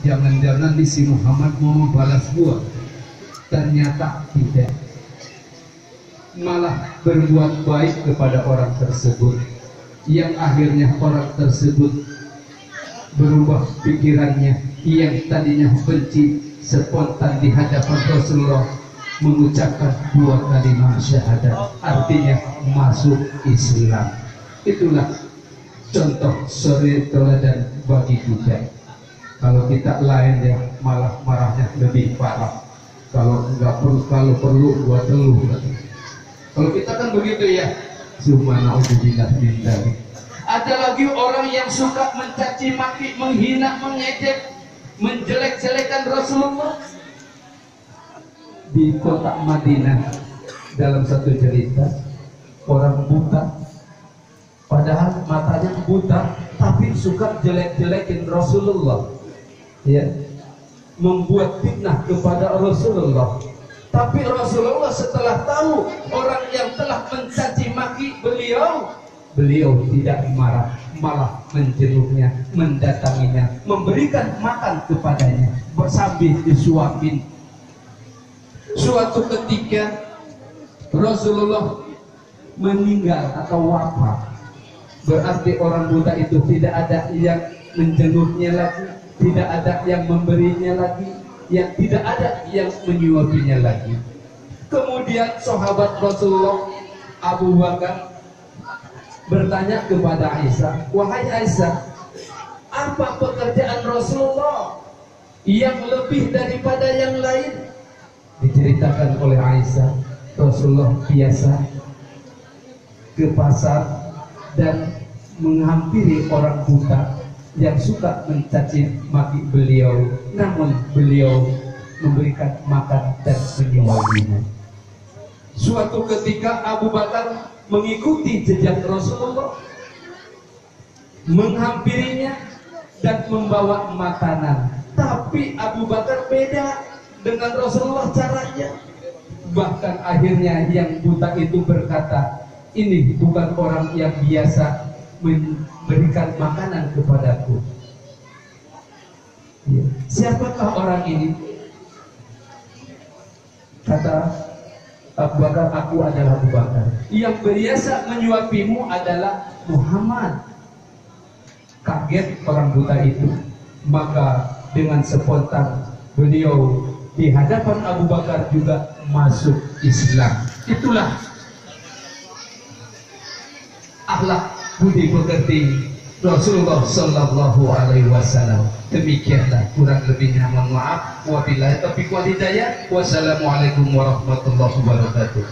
Jangan-jangan di si Muhammad mau membalas gua. Ternyata tidak. Malah berbuat baik kepada orang tersebut. Yang akhirnya orang tersebut berubah pikirannya yang tadinya benci spontan di hadapan Rasulullah mengucapkan dua kalimat syahadat artinya masuk Islam itulah contoh sore teladan bagi kita kalau kita lain ya malah marahnya lebih parah. Kalau nggak perlu kalau perlu buat teluh kalau kita kan begitu ya. Subhanallah minta ada lagi orang yang suka mencaci maki menghina mengejek menjelek-jelekan Rasulullah. Di kota Madinah dalam satu cerita orang buta. Padahal matanya buta tapi suka jelek-jelekin Rasulullah ya membuat fitnah kepada Rasulullah. Tapi Rasulullah setelah tahu orang yang telah mencaci maki beliau beliau tidak marah malah menjeluknya mendatanginya memberikan makan kepadanya bersambil disuapin. Suatu ketika Rasulullah meninggal atau wafat. Berarti orang buta itu tidak ada yang menjenguknya lagi tidak ada yang memberinya lagi yang tidak ada yang menyuapinya lagi. Kemudian sahabat Rasulullah Abu Bakar bertanya kepada Aisyah wahai Aisyah apa pekerjaan Rasulullah yang lebih daripada yang lain? Diceritakan oleh Aisyah Rasulullah biasa ke pasar dan menghampiri orang buta yang suka mencaci maki beliau namun beliau memberikan makan dan menyuapinya suatu ketika Abu Bakar mengikuti jejak Rasulullah menghampirinya dan membawa makanan. Tapi Abu Bakar beda dengan Rasulullah caranya. Bahkan akhirnya yang buta itu berkata ini bukan orang yang biasa memberikan makanan kepadaku. Ya. siapakah orang ini? Kata Abu Bakar aku adalah Abu Bakar. Yang biasa menyuapimu adalah Muhammad. Kaget orang buta itu. Maka dengan spontan beliau di hadapan Abu Bakar juga masuk Islam. Itulah akhlak budi pekerti Rasulullah Sallallahu Alaihi Wasallam. Demikianlah kurang lebihnya mohon maaf. Wabillahi taufiq wal hidayah. Wassalamualaikum warahmatullahi wabarakatuh.